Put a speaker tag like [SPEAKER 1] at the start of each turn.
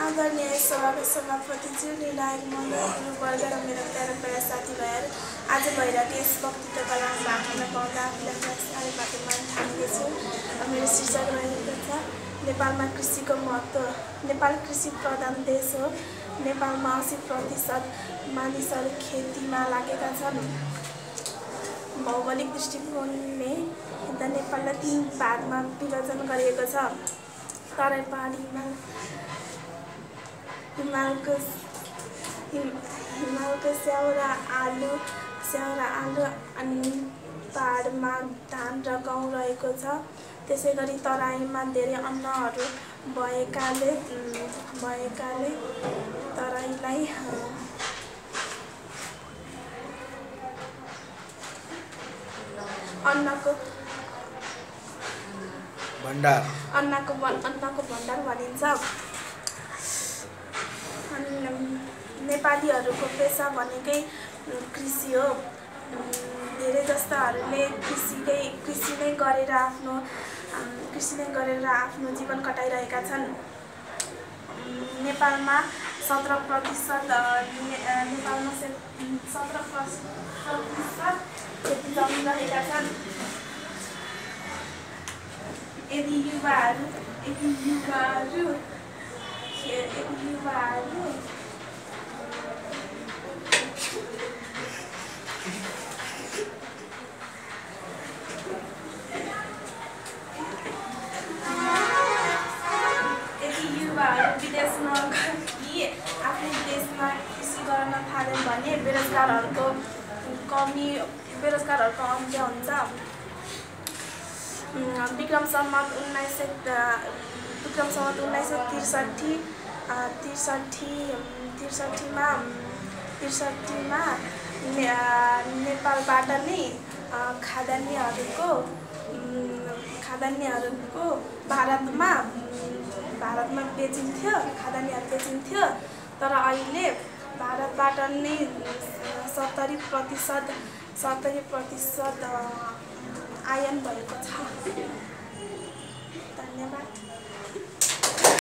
[SPEAKER 1] आदरणीय सभाको सभापतिज्यू निर्णायक मण्डलहरू वर्ग र मेरो प्यारा प्यारा साथीभाइहरू आज भइरहेको यस वक्तृत्व कलामा भाग लिन पाउँदा आफूलाई साह्रै भाग्यमान ठान्दैछु मेरो शीर्षक रहेको छ नेपालमा कृषिको महत्त्व। नेपाल कृषि प्रधान देश हो। नेपालमा असी प्रतिशत मानिसहरू खेतीमा लागेका छन्। भौगोलिक दृष्टिकोणले हेर्दा नेपाललाई तिन भागमा विभाजन गरिएको छ। तराई हिमाल हिमालको हिम हिमालको स्याउ र आलु स्याउ र आलु अनि पाहाडमा धान र गहुँ रहेको छ त्यसै गरी तराईमा धेरै अन्नहरू भएकाले भएकाले तराईलाई अन्नको
[SPEAKER 2] भण्डार
[SPEAKER 1] अन्नको अन्नको भण्डार भनिन्छ अनि नेपालीहरूको पेसा भनेकै कृषि हो। धेरै जस्ताहरूले कृषिकै कृषि नै गरेर आफ्नो कृषि नै गरेर आफ्नो जीवन कटाइरहेका छन्। नेपालमा सत्र प्रतिशत नेपालमा सत्र प्रतिशत खेती जमिन रहेका छन्। यदि युवाहरू यदि युवाहरू यदि युवाहरू गर्न थाल्यो भने बेरोजगारहरूको कमी बेरोजगारहरूको अन्त्य हुन्छ। विक्रम सम्मत उन्नाइस सय विक्रम सम्मत उन्नाइस सय त्रिसठी त्रिसठी त्रिसठीमा त्रिसठीमा नेपालबाट नै खाद्यान्नहरूको खाद्यान्नहरूको भारतमा भारतमा बेचिन्थ्यो खाद्यान्नहरू बेचिन्थ्यो। तर अहिले भारतबाट नै सत्तरी प्रतिशत सत्तरी प्रतिशत आयन भएको छ। धन्यवाद।